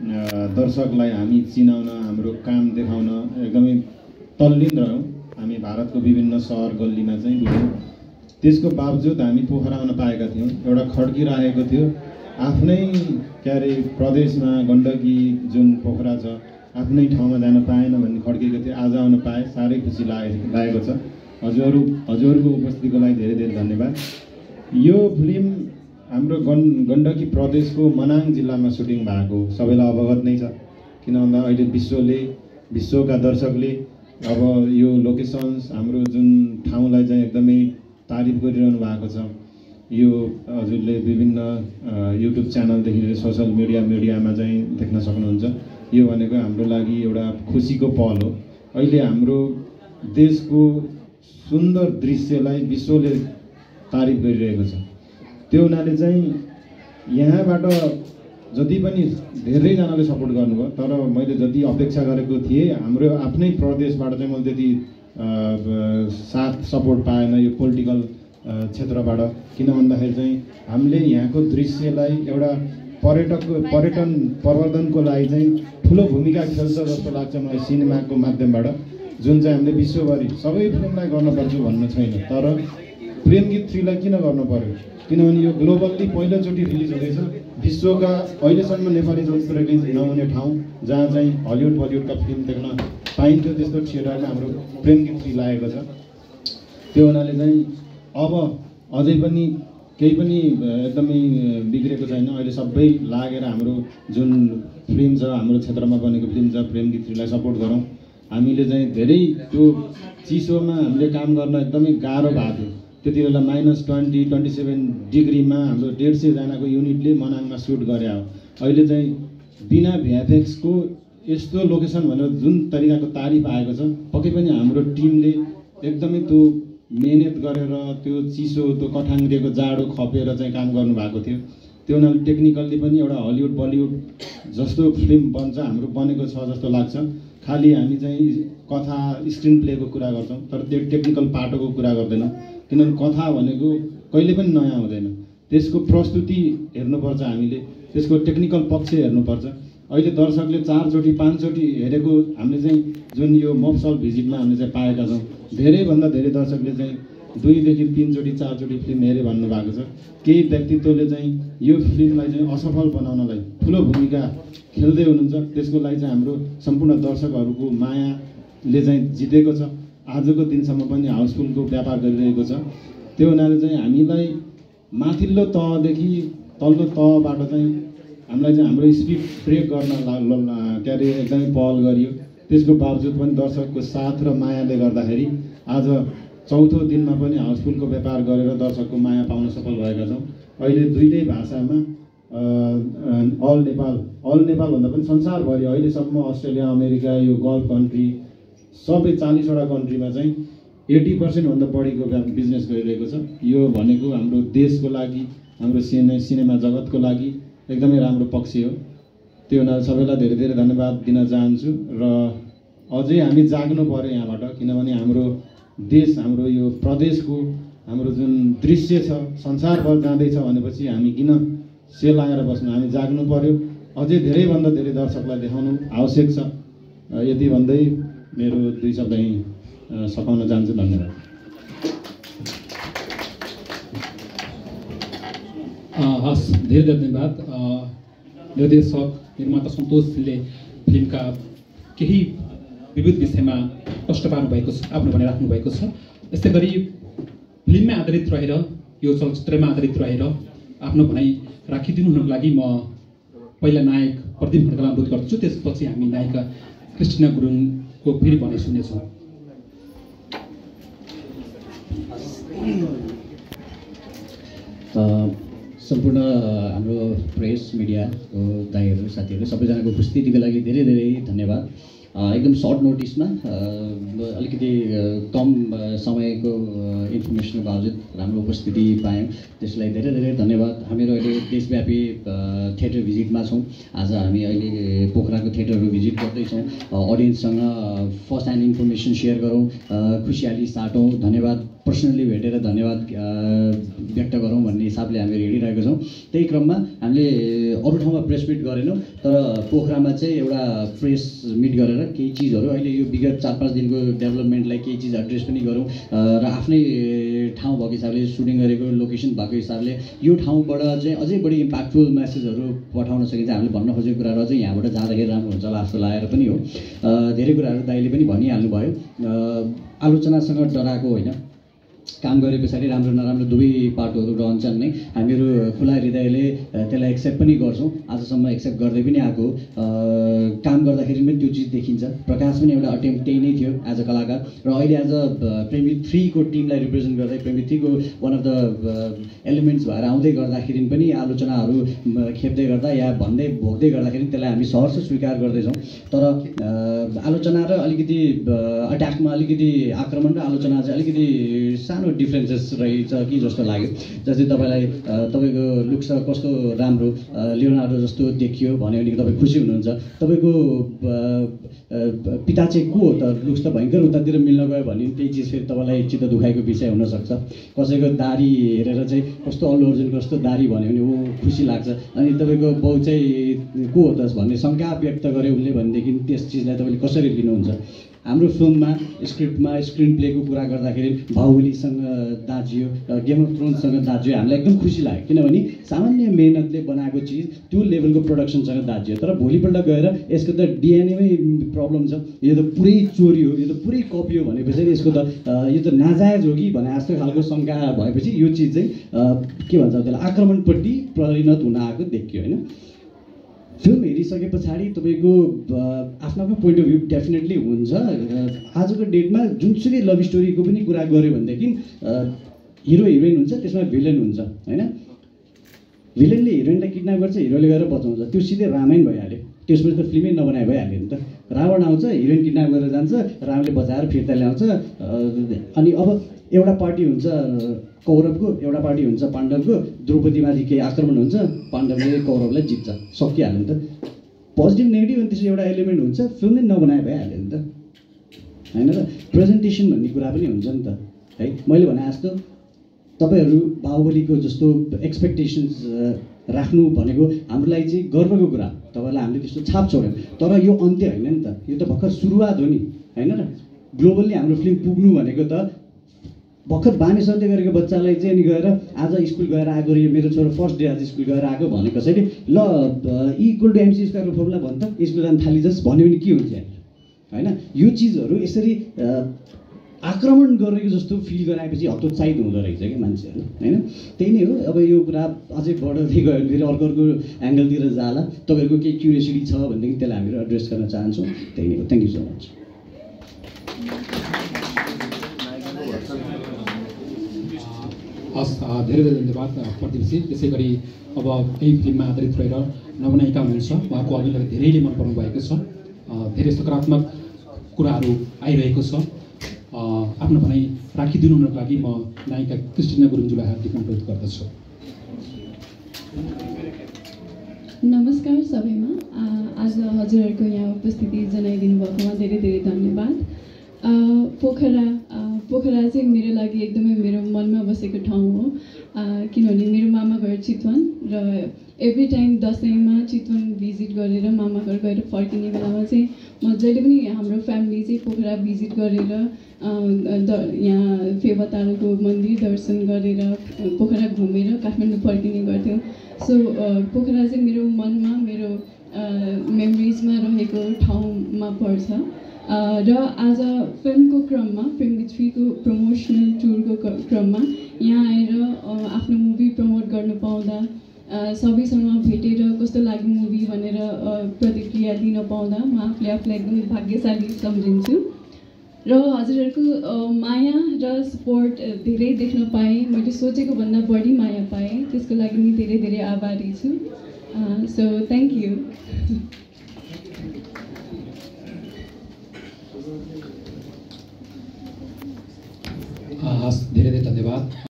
दर्शकलाई हामी चिनाउन हाम्रो काम देखाउन एकदमै तल्लीन रह्यौँ। हामी भारतको विभिन्न सहर गल्लीमा चाहिँ गयौँ त्यसको बावजुद हामी पोखरा आउन पाएका थियौँ। एउटा खड्किरहेको थियो। आफ्नै के अरे प्रदेशमा गण्डकी जुन पोखरा छ आफ्नै ठाउँमा जान पाएन भन्ने खड्किएको थियो। आज आउन पाएँ। साह्रै खुसी लागे लागेको छ। हजुरहरू हजुरहरूको उपस्थितिको लागि धेरै धेरै धन्यवाद। यो फिल्म हाम्रो गन् गण्डकी प्रदेशको मनाङ जिल्लामा सुटिङ भएको सबैलाई अवगत नै छ। किन भन्दा अहिले विश्वले विश्वका दर्शकले अब यो लोकेसन्स हाम्रो जुन ठाउँलाई चाहिँ एकदमै तारिफ गरिरहनु भएको छ यो हजुरले विभिन्न युट्युब च्यानलदेखि लिएर सोसियल मिडिया मिडियामा चाहिँ देख्न सक्नुहुन्छ। यो भनेको हाम्रो लागि एउटा खुसीको पल हो। अहिले हाम्रो देशको सुन्दर दृश्यलाई विश्वले तारिफ गरिरहेको छ। त्यो हुनाले चाहिँ यहाँबाट जति पनि धेरैजनाले सपोर्ट गर्नुभयो तर मैले जति अपेक्षा गरेको थिएँ हाम्रो आफ्नै प्रदेशबाट चाहिँ मैले त्यति साथ सपोर्ट पाएन यो पोलिटिकल क्षेत्रबाट। किन भन्दाखेरि चाहिँ हामीले यहाँको दृश्यलाई एउटा पर्यटकको पर्यटन प्रवर्धनको लागि चाहिँ ठुलो भूमिका खेल्छ जस्तो लाग्छ मलाई सिनेमाको माध्यमबाट जुन चाहिँ हामीले विश्वभरि सबै फिल्मलाई गर्नुपर्छ भन्नु छैन। तर प्रेम गीत थ्रीलाई किन गर्नु पर्यो? किनभने यो ग्लोबल्ली पहिलोचोटि रिलिज हुँदैछ। विश्वका अहिलेसम्म नेपाली चलचित्र रिलिज नहुने ठाउँ जहाँ चाहिँ हलिउड बलिउडका फिल्म देख्न पाइन्थ्यो त्यस्तो थिएटरमा हाम्रो प्रेम गीत लागेको छ। त्यो हुनाले चाहिँ अब अझै पनि केही पनि एकदमै बिग्रेको छैन। अहिले सबै लागेर हाम्रो जुन फिल्म छ हाम्रो क्षेत्रमा बनेको फिल्म छ प्रेम गीत थ्रीलाई सपोर्ट गरौँ। हामीले चाहिँ धेरै त्यो चिसोमा हामीले काम गर्न एकदमै गाह्रो भएको थियो। त्यति बेला माइनस ट्वेन्टी ट्वेन्टी सेभेन डिग्रीमा हाम्रो डेढ सयजनाको युनिटले मनाङमा सुट गरे हो अहिले चाहिँ बिना भ्याफेक्सको यस्तो लोकेसन भनेर जुन तरिकाको तारिफ आएको छ पक्कै पनि हाम्रो टिमले एकदमै त्यो मिहिनेत गरेर त्यो चिसो त्यो कठाङ्ग्रिएको जाडो खपेर चाहिँ काम गर्नुभएको थियो। त्यो हुनाले टेक्निकल्ली पनि एउटा हलिउड बलिउड जस्तो फिल्म बन्छ हाम्रो बनेको छ जस्तो लाग्छ। खालि हामी चाहिँ कथा स्क्रिन प्लेको कुरा गर्छौँ तर त्यो टेक्निकल पाटोको कुरा गर्दैनौँ। किनभने कथा भनेको कहिले पनि नयाँ हुँदैन। त्यसको प्रस्तुति हेर्नुपर्छ हामीले त्यसको टेक्निकल पक्ष हेर्नुपर्छ। अहिले दर्शकले चारचोटि पाँचचोटि हेरेको हामीले चाहिँ जुन यो मफसल भिजिटमा हामीले चाहिँ पाएका छौँ। धेरैभन्दा धेरै दर्शकले चाहिँ दुईदेखि तिनचोटि चारचोटि फिल्म हेरे भन्नुभएको छ। केही व्यक्तित्वले चाहिँ यो फिल्मलाई चाहिँ असफल बनाउनलाई ठुलो भूमिका खेल्दै हुनुहुन्छ। त्यसको लागि चाहिँ हाम्रो सम्पूर्ण दर्शकहरूको मायाले चाहिँ जितेको छ। आजको दिनसम्म पनि हाउसफुलको व्यापार गरिरहेको छ। त्यो हुनाले चाहिँ हामीलाई माथिल्लो तहदेखि तल्लो तहबाट चाहिँ हामीलाई चाहिँ हाम्रो स्पिड ब्रेक गर्न के अरे एकदमै पहल गरियो। त्यसको बावजुद पनि दर्शकको साथ र मायाले गर्दाखेरि आज चौथो दिनमा पनि हाउसफुलको व्यापार गरेर दर्शकको माया पाउन सफल भएका छौँ। अहिले दुइटै भाषामा अल नेपाल अल नेपाल भन्दा पनि संसारभरि अहिलेसम्म अस्ट्रेलिया अमेरिका यो गल्फ कन्ट्री सबै चालिसवटा कन्ट्रीमा चाहिँ एट्टी पर्सेन्टभन्दा बढीको बिजनेस गरिरहेको छ। यो भनेको हाम्रो देशको लागि हाम्रो सिने सिनेमा जगतको लागि एकदमै राम्रो पक्ष हो। त्यो हुनाले सबैलाई धेरै धेरै धन्यवाद दिन चाहन्छु र अझै हामी जाग्नु पऱ्यो यहाँबाट किनभने हाम्रो देश हाम्रो यो प्रदेशको हाम्रो जुन दृश्य छ संसारभर जाँदैछ भनेपछि हामी किन सेल लगाएर बस्नु? हामी जाग्नु पऱ्यो अझै धेरैभन्दा धेरै दर्शकलाई देखाउनु आवश्यक छ। यति भन्दै मेरो दुई शब्द सघाउन चाहन्छु धन्यवाद। हस् धेरै धेरै धन्यवाद निर्देशक निर्माता सन्तोषले फिल्मका केही विविध विषयमा कष्ट पार्नु भएको छ आफ्नो भने राख्नु भएको छ। यस्तै गरी फिल्ममै आधारित रहेर यो चलचित्रमा आधारित रहेर आफ्नो भनाइ राखिदिनु हुनको लागि म पहिला नायक प्रदीप खड्कालाई अनुरोध गर्दछु। त्यसपछि हामी नायिका क्रिस्टिना गुरुङको फेरि भनाइ सुन्नेछौँ। सम्पूर्ण हाम्रो प्रेस मिडियाको दाईहरू साथीहरू सबैजनाको उपस्थितिको लागि धेरै धेरै धन्यवाद। एकदम सर्ट नोटिसमा अलिकति कम समयको इन्फर्मेसनको बावजुद राम्रो उपस्थिति पायौँ। त्यसलाई धेरै धेरै धन्यवाद। हामीहरू अहिले देशव्यापी थिएटर भिजिटमा छौँ। आज हामी अहिले पोखराको थिएटरहरू भिजिट गर्दैछौँ। अडियन्ससँग फर्स्ट ह्यान्ड इन्फर्मेसन सेयर गरौँ खुसियाली साटौँ। धन्यवाद। पर्सनली भेटेर धन्यवाद व्यक्त गरौँ भन्ने हिसाबले हामी हिँडिरहेको छौँ। त्यही क्रममा हामीले अरू ठाउँमा प्रेस मिट गरेनौँ तर पोखरामा चाहिँ एउटा प्रेस मिट गरेर केही चिजहरू अहिले यो विगत चार पाँच दिनको डेभलपमेन्टलाई केही चिज एड्रेस पनि गरौँ। र आफ्नै ठाउँ भएको हिसाबले सुटिङ गरेको लोकेसन भएको हिसाबले यो ठाउँबाट चाहिँ अझै बढी इम्प्याक्टफुल मेसेजहरू पठाउन सकिन्छ। हामीले भन्न खोजेको कुराहरू चाहिँ यहाँबाट जाँदाखेरि राम्रो हुन्छ होला जस्तो लागेर पनि हो। धेरै कुराहरू दाइले पनि भनिहाल्नु भयो आलोचनासँग डराएको होइन। काम गरे पछाडि राम्रो नराम्रो दुवै पाटोहरू रहन्छन् नै। हामीहरू खुला हृदयले त्यसलाई एक्सेप्ट पनि गर्छौँ। आजसम्म एक्सेप्ट गर्दै पनि आएको काम गर्दाखेरि पनि त्यो चिज देखिन्छ। प्रकाश पनि एउटा अटेम्प त्यही नै थियो एज अ कलाकार। र अहिले एज अ प्रेमी थ्रीको टिमलाई रिप्रेजेन्ट गर्दै प्रेमी थ्रीको वान अफ द एलिमेन्ट्स भएर आउँदै गर्दाखेरि पनि आलोचनाहरू खेप्दै गर्दा या भन्दै भोग्दै गर्दाखेरि त्यसलाई हामी सहर्ष स्वीकार गर्दैछौँ। तर आलोचना र अलिकति अट्याकमा अलिकति आक्रमण र आलोचना चाहिँ अलिकति सानो डिफ्रेन्सेस रहेछ कि जस्तो लाग्यो? जस्तै तपाईँलाई तपाईँको लुक्स कस्तो राम्रो लियोनार्डो जस्तो देखियो भन्यो भने तपाईँ खुसी हुनुहुन्छ। तपाईँको पिता चाहिँ को हो त? लुक्स त भयङ्कर उतातिर मिल्न गयो भने त्यही चिज फेरि तपाईँलाई चित्त दुखाइको विषय हुनसक्छ। कसैको दारी हेरेर चाहिँ कस्तो अल्लु अर्जुनको कस्तो दारी भन्यो भने ऊ खुसी लाग्छ। अनि तपाईँको बाउ चाहिँ को हो त भन्ने शङ्का व्यक्त गऱ्यो उसले भनेदेखि त्यस चिजलाई तपाईँले कसरी लिनुहुन्छ? हाम्रो फिल्ममा स्क्रिप्टमा स्क्रिन प्लेको कुरा गर्दाखेरि बाहुबलीसँग दाजियो गेम अफ थ्रोन्ससँग दाजियो हामीलाई एकदम खुसी लाग्यो। किनभने सामान्य मेहनतले बनाएको चिज त्यो लेभलको प्रडक्सनसँग दाजियो तर भोलिपल्ट गएर यसको त डिएनएमै प्रब्लम छ। यो त पुरै चोरी हो यो त पुरै कपी हो भनेपछि यसको त यो त नाजायज हो कि भने जस्तो खालको शङ्का भएपछि यो चिज चाहिँ के भन्छ त्यसलाई आक्रमणपट्टि परिणत हुन आएको देखियो होइन? फिल्म हेरिसके पछाडि तपाईँको आफ्नो आफ्नो पोइन्ट अफ भ्यू डेफिनेटली हुन्छ। आजको डेटमा जुनसुकै लभ स्टोरीको पनि कुरा गऱ्यो भनेदेखि हिरो हिरोइन हुन्छ त्यसमा भिलेन हुन्छ होइन? भिलेनले हिरोइनलाई किडन्याप गर्छ हिरोले गएर बचाउँछ। त्यो सिधै रामायण भइहाल्यो। त्यसपछि त फिल्मै नबनाए भइहाल्यो नि त। रावण आउँछ हिरोइन किडन्याप गरेर जान्छ रामले बचाएर फिर्ता ल्याउँछ अनि अब एउटा पार्टी हुन्छ कौरवको एउटा पार्टी हुन्छ पाण्डवको द्रौपदीमाथि केही आक्रमण हुन्छ पाण्डवले कौरवलाई जित्छ सकिहाल्यो नि त। पोजिटिभ नेगेटिभ अनि त्यसको एउटा एलिमेन्ट हुन्छ फिल्मै नबनाए भइहाल्यो नि त। होइन र प्रेजेन्टेसन भन्ने कुरा पनि हुन्छ नि त। है मैले भने जस्तो तपाईँहरू बाहुबलीको जस्तो एक्सपेक्टेसन्स राख्नु भनेको हाम्रो लागि चाहिँ गर्वको कुरा तपाईँलाई हामीले त्यस्तो छाप छोड्यौँ तर यो अन्त्य होइन नि त। यो त भर्खर सुरुवात हो नि। होइन र? ग्लोबल्ली हाम्रो फिल्म पुग्नु भनेको त भर्खर बानी सन्ते गरेको बच्चालाई चाहिँ अनि गएर आज स्कुल गएर आएको रे मेरो छोरो फर्स्ट डे आज स्कुल गएर आएको भने कसैले ल इक्वल टु एमसी स्क्वायरको फर्मुला भन् त स्कुल जान थाली जस्ट भन्यो भने के हुन्छ? होइन? यो चिजहरू यसरी आक्रमण गरेको जस्तो फिल गराएपछि हतोत्साहित हुँदो रहेछ कि मान्छेहरू होइन? त्यही नै हो। अब यो कुरा अझै बढ्दै गयो भने फेरि अर्को अर्को एङ्गलतिर जाला। तपाईँहरूको केही क्युरियोसिटी छ भनेदेखि त्यसलाई हामीहरू एड्रेस गर्न चाहन्छौँ। त्यही नै हो। थ्याङ्क यू सो मच हस् धेरै धेरै धन्यवाद प्रदीपजी त्यसै गरी अब यही फिल्ममा आधारित रहेर नवनायिका हुनुहुन्छ। उहाँको अभिनय धेरैले मन पराउनु भएको छ। धेरै सकारात्मक कुराहरू आइरहेको छ। आफ्नो भनाइ राखिदिनु हुनको लागि म नायिका क्रिस्टिना गुरुङज्यूलाई हार्दिक अनुरोध गर्दछु। नमस्कार सबैमा। आज हजुरहरूको यहाँ उपस्थिति जनाइदिनु भएकोमा धेरै धेरै धन्यवाद। पोखरा पोखरा चाहिँ मेरो लागि एकदमै मेरो मनमा बसेको ठाउँ हो। किनभने मेरो मामा घर चितवन र एभ्री टाइम दसैँमा चितवन भिजिट गरेर मामा घर गएर फर्किने बेलामा चाहिँ म जहिले पनि हाम्रो फ्यामिली चाहिँ पोखरा भिजिट गरेर द यहाँ फेवातालको मन्दिर दर्शन गरेर पोखरा घुमेर काठमाडौँ फर्किने गर्थ्यौँ। सो पोखरा चाहिँ मेरो मनमा मेरो मेमोरिजमा रहेको ठाउँमा पर्छ। र आज फिल्मको क्रममा फिल्म थ्रीको प्रमोसनल टुरको क्रममा यहाँ आएर आफ्नो मुभी प्रमोट गर्नु पाउँदा सबैसँग भेटेर कस्तो लाग्यो मुभी भनेर प्रतिक्रिया दिन पाउँदा म आफूले आफूलाई एकदम भाग्यशाली सम्झिन्छु। र हजुरहरूको माया र सपोर्ट धेरै देख्न पाएँ। मैले सोचेको भन्दा बढी माया पाएँ। त्यसको लागि नि धेरै धेरै आभारी छु। सो थ्याङ्क यू अ, हस् धेरै धेरै धन्यवाद